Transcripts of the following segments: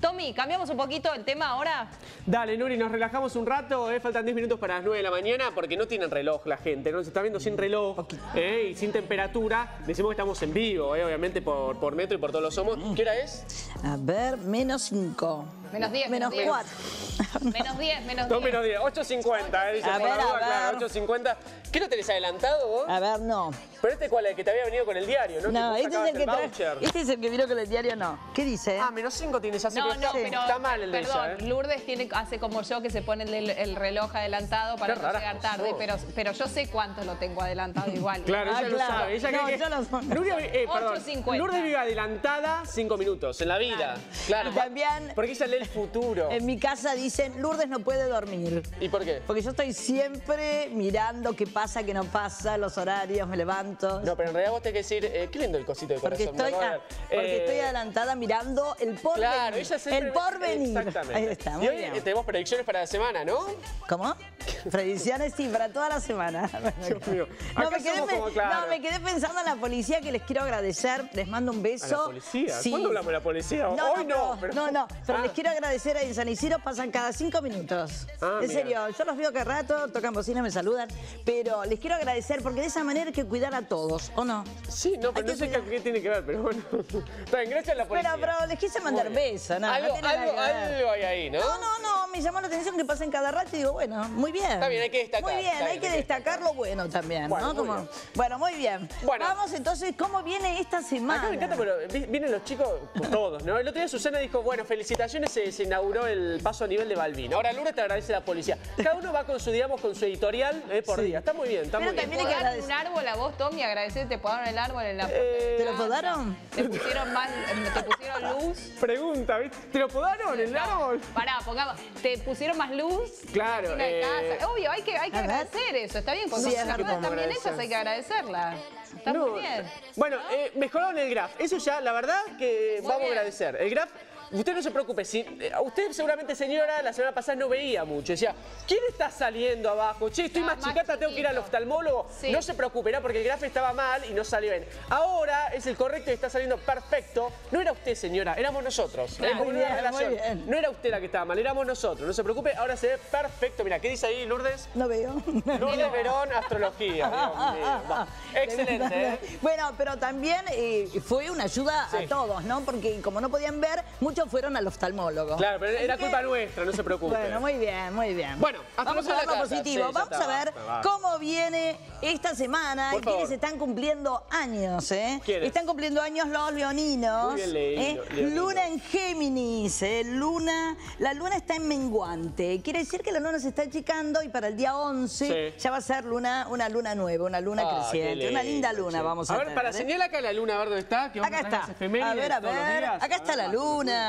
Tommy, ¿cambiamos un poquito el tema ahora? Dale, Nuri, nos relajamos un rato, eh, faltan 10 minutos para las 9 de la mañana porque no tienen reloj la gente, ¿no? Se está viendo sin reloj eh, y sin temperatura. Decimos que estamos en vivo, eh, obviamente por, por metro y por todos los somos. ¿Qué hora es? A ver, menos 5. Menos 10, Menos menos 4. Menos 10, menos 10. Dos menos 10, 8.50, eh, dice A ver, a duda, claro, ver. 8.50. ¿Qué no tenés adelantado vos? A ver, no. Pero este cuál es el que te había venido con el diario, ¿no? No, Que este es, el que sacabas trae, voucher. este es el que vino con el diario, no. ¿Qué dice? Ah, menos 5 tienes, así No, que no, está, pero. está mal el de perdón, ella, ¿eh? Lourdes tiene, hace como yo que se pone el, el reloj adelantado para Qué no llegar que tarde, pero, pero yo sé cuánto lo tengo adelantado igual. Claro, Ah, ella lo claro. sabe. Ella No, que... yo no sé. Nuria, eh, perdón. 8.50. Lourdes vive adelantada 5 minutos en la vida. Claro. Y también- Porque ella lee el futuro. En mi casa dicen, Lourdes no puede dormir. ¿Y por qué? Porque yo estoy siempre mirando qué pasa, qué no pasa, los horarios, me levanto. No, pero en realidad vos tenés que decir, eh, qué lindo el cosito de porque corazón. estoy, ah, porque Eh, estoy adelantada mirando el porvenir. Claro, ella siempre... El porvenir. Exactamente. Ahí está, muy y hoy bien. tenemos predicciones para la semana, ¿no? ¿Cómo? Predicciones sí, para toda la semana. Dios mío. No me, quedé, somos pe- como, claro. no, me quedé pensando en la policía que les quiero agradecer. Les mando un beso. ¿A la policía? Sí. ¿Cuándo hablamos de la policía? No, Hoy no. pero- no, no, pero Ah. les quiero agradecer en San Isidro, pasan cada cinco minutos. Ah, en serio, yo los veo cada rato, tocan bocina, me saludan, pero les quiero agradecer porque de esa manera hay que cuidar a todos, ¿o no? Sí, no, pero no sé qué, tiene que ver, pero bueno. Está bien, gracias a la policía. Pero, pero les quise mandar bien. besos, no, algo, algo, hay ahí, ¿no? No, no, no, me llamó la atención que pasen cada rato y digo, bueno, muy bien. Está bien, hay que destacar, Muy bien, hay bien, que hay que destacar lo bueno también, Bueno, ¿no? muy Como- bueno, muy bien. Bueno. Vamos entonces, ¿cómo viene esta semana? Acá me encanta, pero vi- vienen los chicos, todos, ¿no? El otro día Susana dijo, bueno, felicitaciones, se, se inauguró el paso a nivel de Balvin. Ahora Lourdes te agradece la policía. Cada uno va con su, digamos, con su editorial eh, por Sí. día. Está muy bien, está Pero muy bien. también hay que ¿Podaron un árbol a vos, Tommy? Agradecer, te podaron el árbol en la Eh, ¿Te lo podaron? Te pusieron más, te pusieron luz. Pregunta, ¿viste? ¿Te lo podaron el árbol? Pará, pongamos, te pusieron más luz. Claro, de eh. Obvio, hay que, hay que ver. agradecer eso. Está bien, cuando Sí, las es cosas verdad. están bien Agradecer. hechas hay que agradecerlas. Está No. muy bien. Bueno, eh, mejoraron el graph. Eso ya, la verdad que Muy vamos bien. a agradecer. El graph, usted no se preocupe. Si, eh, usted seguramente, señora, la semana pasada no veía mucho. Decía, ¿quién está saliendo abajo? Che, estoy más más chicata, tengo que ir al oftalmólogo. Sí. No se preocupe, era porque el graph estaba mal y no salió bien. Ahora es el correcto y está saliendo perfecto. No era usted, señora, éramos nosotros. Claro. Es como Muy una bien, relación. muy bien. No era usted la que estaba mal, éramos nosotros. No se preocupe, ahora se ve perfecto. Mira, ¿qué dice ahí, Lourdes? No veo. Lourdes Verón, astrología. Dios mío. Va. Excelente, ¿eh? Bueno, pero también eh, fue una ayuda Sí. a todos, ¿no? Porque como no podían ver, muchos fueron al oftalmólogo. Claro, pero era culpa nuestra, no se preocupe. Bueno, muy bien, muy bien. Bueno, vamos a ver la lo positivo. Sí, vamos está, a ver va. cómo viene esta semana y quiénes están cumpliendo años, ¿eh? ¿Quiénes? Están cumpliendo años los leoninos. Muy bien leído, ¿eh? leonino. Luna en Géminis, ¿eh? Luna, la luna está en menguante. Quiere decir que la luna se está achicando y para el día 11 Sí. ya va a ser luna, una luna nueva, una luna Ah, creciente, una linda luna vamos a, A ver, tener, para ¿eh? señalar acá la luna, a ver dónde está. Que Acá está. A ver, a ver. días. Acá está la A ver, luna. Ver.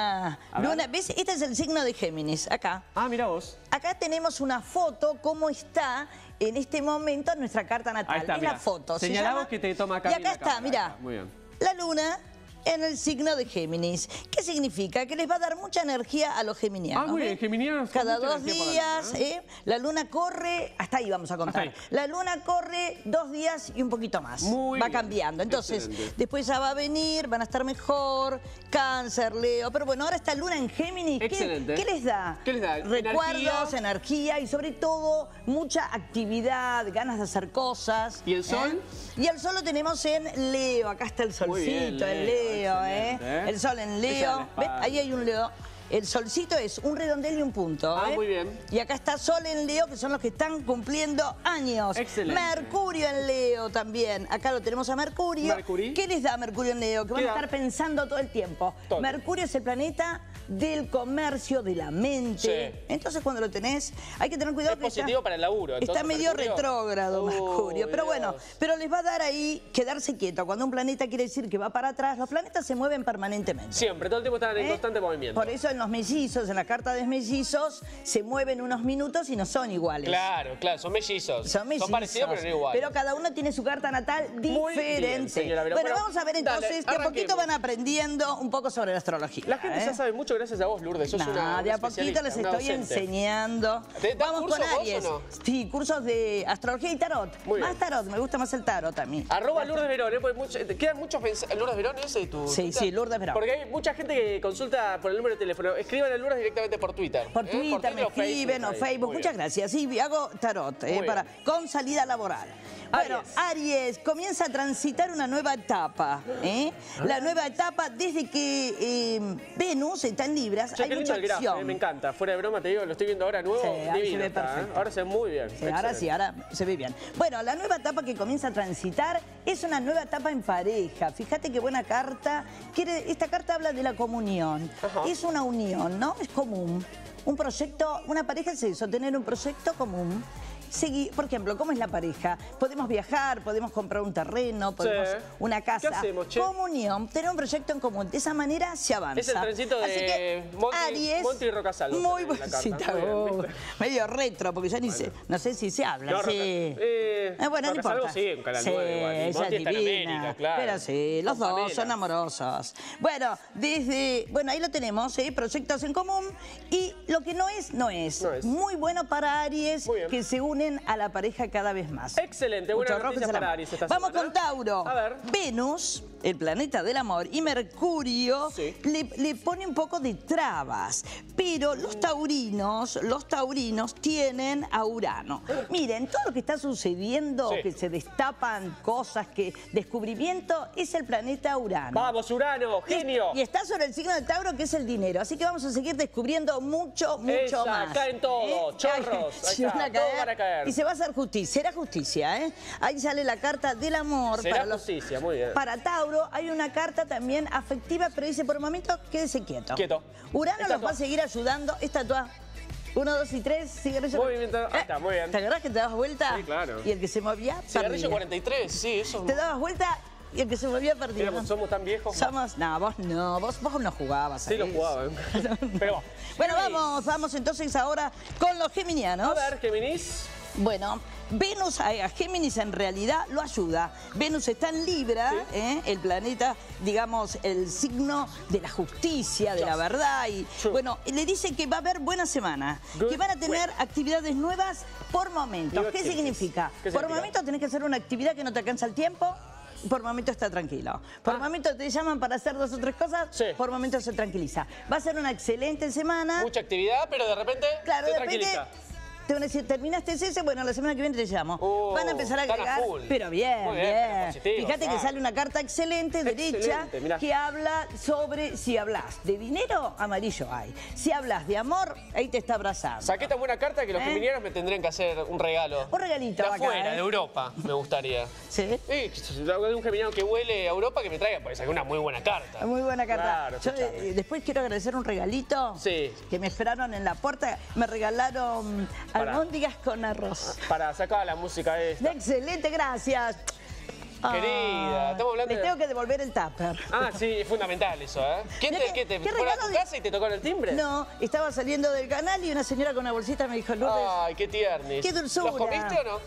Luna, ¿ves? Este es el signo de Géminis, acá. Ah, mira vos. Acá tenemos una foto, cómo está en este momento nuestra carta natal. Ahí está, es mirá. la foto. se llama- vos que te toma acá Y acá está, está, muy bien. La luna en el signo de Géminis. ¿Qué significa? Que les va a dar mucha energía a los geminianos. Ah, bien, ¿ves? geminianos Cada dos días, adelante, ¿eh? la luna corre, hasta ahí vamos a contar. La luna corre dos días y un poquito más. Muy va bien, cambiando. Entonces, excelente. después ya va a venir, van a estar mejor, cáncer, Leo. Pero bueno, ahora está luna en Géminis. ¿Qué- Excelente. ¿Qué, les da? ¿Qué les da? Recuerdos, Energía. energía y sobre todo mucha actividad, ganas de hacer cosas. ¿Y el sol? Y el sol lo tenemos en Leo. Acá está el solcito, bien, el Leo, Leo, ¿eh? ¿eh? El sol en Leo. Ahí hay un Leo. El solcito es un redondel y un punto. Ah, ¿eh? muy bien. Y acá está Sol en Leo, que son los que están cumpliendo años. Excelente. Mercurio en Leo también. Acá lo tenemos a Mercurio. Mercurio. ¿Qué les da Mercurio en Leo? Que van ¿Qué a estar pensando todo el tiempo. Todo. Mercurio es el planeta del comercio, de la mente. Sí. Entonces cuando lo tenés, hay que tener cuidado Es que está- positivo para el laburo, Está medio Mercurio. retrógrado Uh, Mercurio. Pero bueno, pero les va a dar ahí quedarse quieto. Cuando un planeta quiere decir que va para atrás, los planetas se mueven permanentemente. Siempre, todo el tiempo están en ¿Eh? constante movimiento. Por eso en los mellizos, en la carta de mellizos, se mueven unos minutos y no son iguales. Claro, claro, son mellizos. Son mellizos. parecidos, pero no iguales. Pero cada uno tiene su carta natal diferente. bien, bueno, vamos a ver dale, entonces, de a poquito van aprendiendo un poco sobre la astrología. La gente ¿eh? ya sabe mucho gracias a vos, Lourdes. Sos una, de a poquito les estoy docente. enseñando. ¿Te das Vamos con vos Aries. o no? Sí, cursos de astrología y tarot. Muy Más bien. tarot, me gusta más el tarot a mí. Arroba Lourdes Verón, ¿eh? Porque mucho- te quedan muchos. ¿Lourdes Verón ese es tu Sí, Twitter? sí, Lourdes Verón. Porque hay mucha gente que consulta por el número de teléfono escriban a Lourdes directamente por Twitter. Por ¿eh? Twitter, me o escriben o. Facebook. Muchas bien. gracias. Sí, hago tarot eh, para, con salida laboral. Bueno, Aries. Comienza a transitar una nueva etapa. ¿eh? La nueva etapa desde que eh, Venus está en Libras. Che, hay mucha acción. eh, me encanta. Fuera de broma te digo, lo estoy viendo ahora nuevo, Sí, ahí se divino ve está, ¿eh? Ahora se ve muy bien. Sí, ahora sí, ahora se ve bien. Bueno, la nueva etapa que comienza a transitar es una nueva etapa en pareja. Fíjate qué buena carta. Quiere, esta carta habla de la comunión. Ajá. Es una unión, ¿no? Es común. Un proyecto, una pareja es eso, tener un proyecto común. Seguir, por ejemplo, ¿cómo es la pareja? Podemos viajar, podemos comprar un terreno, podemos Sí. una casa. ¿Qué hacemos, che? Comunión, tener un proyecto en común. De esa manera se avanza. Es el trencito de Así que, Monty- Aries, Monty y Muy en bueno. bueno. ¿viste? medio retro, porque ya ni sé, no sé si se habla. No, sí. Eh, Eh, bueno, no importa. sí, un canal sí, igual, Monty es está en divina. América, claro. Pero sí, los Con dos Pamela. son amorosos. Bueno, desde, bueno, ahí lo tenemos, ¿eh? proyectos en común. Y lo que no es, no es. No es. Muy bueno para Aries, que se unen a la pareja cada vez más. Excelente, buena noticia para. Aries esta Vamos semana. con Tauro. A ver. Venus, el planeta del amor, y Mercurio Sí. le, le pone un poco de trabas. Pero los taurinos, los taurinos tienen a Urano. Miren, todo lo que está sucediendo, Sí. que se destapan cosas, que descubrimiento, es el planeta Urano. Vamos, Urano, genio. Y está sobre el signo de Tauro, que es el dinero. Así que vamos a seguir descubriendo mucho, mucho Esa, más. caen todos, chorros, Sí, está, van a todos caer. van a caer. Y se va a hacer justicia. Será justicia, ¿eh? Ahí sale la carta del amor. Será para los- justicia, muy bien. Para Tauro hay una carta también afectiva, pero dice por un momento, quédese quieto. Quieto. Urano los Estatua. va a seguir ayudando. Estatua. Uno, dos y tres, cigarrillo. Movimiento- ahí está, muy bien. ¿Te acordás que te dabas vuelta? Sí, claro. Y el que se movía, Cigarrillo perdía. 43, sí, eso Te dabas vuelta y el que se movía, perdía. Éramos- somos tan viejos. Somos, no, vos no, vos, vos no jugabas. Sí lo jugaba. ¿eh? Pero. Bueno, vamos, vamos entonces ahora con los geminianos. A ver, Géminis. Bueno, Venus a a Géminis en realidad lo ayuda. Venus está en Libra, ¿eh? el planeta, digamos, el signo de la justicia, de la verdad. Y bueno, le dice que va a haber buena semana, Good que van a tener actividades nuevas por momentos. ¿Qué significa? ¿Qué por momentos tenés que hacer una actividad que no te alcanza el tiempo. Por momentos está tranquilo. Por Ah. momentos te llaman para hacer dos o tres cosas. Sí. Por momentos se tranquiliza. Va a ser una excelente semana. Mucha actividad, pero de repente Claro, se de repente tranquiliza. Te van a decir, terminaste ese, bueno, la semana que viene te llamo. Oh, van a empezar a agregar, pero bien, Muy bien, bien. positivo, Fíjate que claro. sale una carta excelente, derecha, Excelente, que habla sobre si hablas de dinero, amarillo hay. Si hablas de amor, ahí te está abrazando. Saqué tan buena carta que los ¿Eh? me tendrían que hacer un regalo. Un regalito De acá, afuera, ¿eh? de Europa, me gustaría. ¿Sí? Sí, un geminiano que huele a Europa que me traiga, pues saqué una muy buena carta. Muy buena carta. Claro, Yo eh, después quiero agradecer un regalito Sí. que me esperaron en la puerta. Me regalaron Para. albóndigas con arroz. Para sacar la música esta. Excelente, gracias. Querida, Ay, estamos hablando Les tengo que devolver el tupper. Ah, sí, es fundamental eso, ¿eh? ¿Quién Mirá te, qué, te qué fueron a tu casa y te tocó el timbre? No, estaba saliendo del canal y una señora con una bolsita me dijo, Lourdes, Ay, qué tiernis. qué dulzura. ¿Los comiste o no?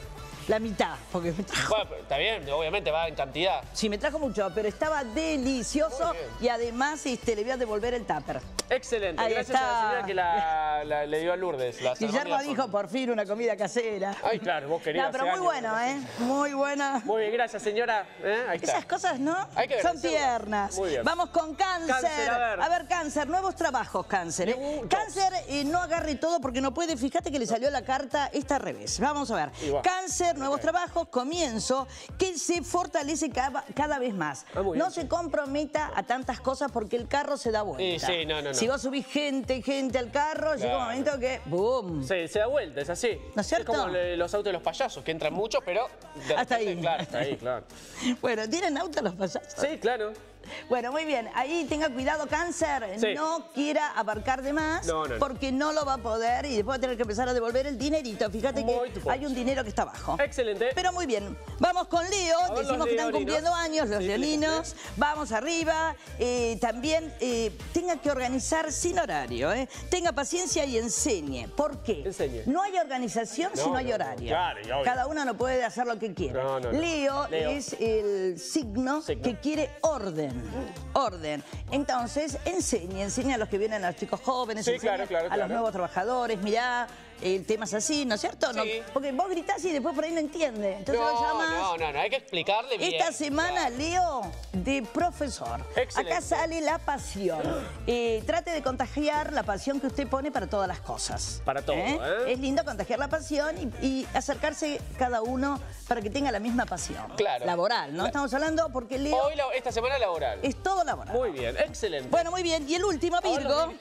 La mitad, porque me trajo... Bueno, está bien, obviamente va en cantidad. Sí, me trajo mucho, pero estaba delicioso y además este, le voy a devolver el tupper. Excelente, Ahí gracias a la está. señora que la, la- le dio a Lourdes. Las Guillermo dijo, por fin, una comida casera. Ay, claro, vos querías No, pero hace muy años, bueno, ¿no? ¿eh? Muy buena. Muy bien, gracias señora. ¿Eh? Ahí está. Esas cosas, ¿no? Hay que Son tiernas. Muy bien. Vamos con cáncer. Cáncer, a ver. cáncer, nuevos trabajos, cáncer. ¿eh? Cáncer, eh, no agarre todo porque no puede. Fíjate que le salió la carta esta al revés. Vamos a ver. Igual. Nuevos trabajos, comienzo, que se fortalece cada, cada vez más. Ah, no bien. se comprometa a tantas cosas porque el carro se da vuelta. Sí, sí, no, no, no. Si vos subís gente, gente al carro, llega un momento que ¡boom! Sí, se da vuelta, es así. ¿No es cierto? como los autos de los payasos, que entran muchos, pero... Hasta repente, ahí. Claro, hasta ahí, claro. Bueno, ¿tienen auto los payasos? Sí, claro. Bueno, muy bien. Ahí tenga cuidado, cáncer. Sí. No quiera abarcar de más No, no, no. porque no lo va a poder y después va a tener que empezar a devolver el dinerito. Fíjate Muy que hay un dinero que está bajo. Excelente. Pero muy bien. Vamos con Leo. Decimos que están cumpliendo años los Sí, leoninos. Vamos arriba. Eh, también eh, tenga que organizar sin horario. ¿eh? Tenga paciencia y enseñe. ¿Por qué? Enseñe. No hay organización si No, hay horario. Claro. Cada uno no puede hacer lo que quiere. No, no, no. Leo, Leo. es el signo, Signo. que quiere orden. Orden, orden. Entonces, enseña, enseña a los que vienen, a los chicos jóvenes, Sí, enseña claro, claro, a claro. los nuevos trabajadores, mirá, el tema es así, ¿no es cierto? No, porque vos gritás y después por ahí no entiende. Entonces No, llamás. no, no, no, hay que explicarle bien. Esta semana leo de profesor. Excelente. Acá sale la pasión. Eh, trate de contagiar la pasión que usted pone para todas las cosas. Para todo, ¿eh? Es lindo contagiar la pasión y, y acercarse cada uno para que tenga la misma pasión. Claro. Laboral, ¿no? Estamos hablando porque Leo Hoy, la- esta semana laboral. Es todo laboral. Muy bien, excelente. Bueno, muy bien. Y el último, Virgo.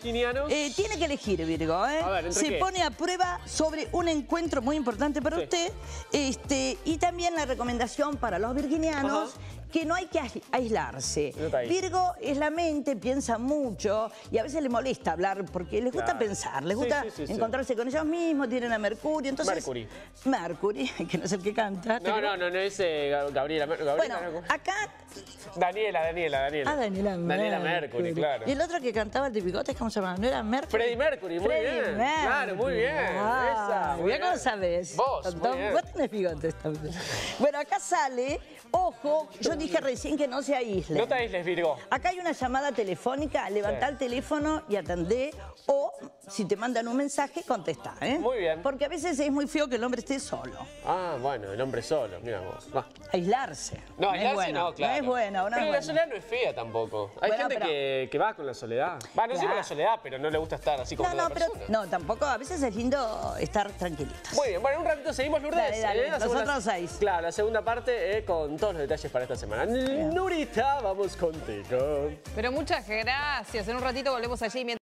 eh, tiene que elegir, Virgo. ¿eh? A ver, ¿entre Se qué? pone a prueba sobre un encuentro muy importante para Sí. usted. Este, y también la recomendación para los virginianos. Ajá. Que no hay que ais- aislarse. Virgo es la mente, piensa mucho y a veces le molesta hablar porque les gusta Claro. pensar, les gusta sí, sí, sí. encontrarse con ellos mismos, tienen a Mercurio. Entonces, Mercury. Mercury, que no es el que canta. No, no, no, no es eh, Gab- Gabriela. Gabriela Bueno, no. acá Daniela, Daniela, Daniela. Ah, Daniela Mercury. Daniela Mercury, claro. Y el otro que cantaba el de bigotes, ¿cómo se llama? ¿No era Mercury? Freddie Mercury, muy Freddie bien. Mercury. Claro, muy bien. Ah, Esa, muy bien. cómo sabes. Vos, muy Tontón. bien. Vos tenés bigotes también. Bueno, acá sale, ojo, yo dije recién que no se aísle. No te aísles, Virgo. Acá hay una llamada telefónica, levantá Sí. el teléfono y atendé o si te mandan un mensaje, contestá. ¿eh? Muy bien. Porque a veces es muy feo que el hombre esté solo. Ah, bueno, el hombre solo, mira vos. Va. Aislarse. No, es aislarse bueno, no, claro. No es bueno, no Pero es la bueno. soledad no es fea tampoco. Hay Bueno, gente pero- que, que va con la soledad. Va, no sé Claro. con la soledad, pero no le gusta estar así como No, con no, otra pero persona. no, tampoco. A veces es lindo estar tranquilitos. Muy bien, bueno, un ratito seguimos, Lourdes. Dale, dale, La los segunda- seis. Claro, la segunda parte eh, con todos los detalles para esta semana. Nurita, vamos contigo. Pero muchas gracias. En un ratito volvemos allí.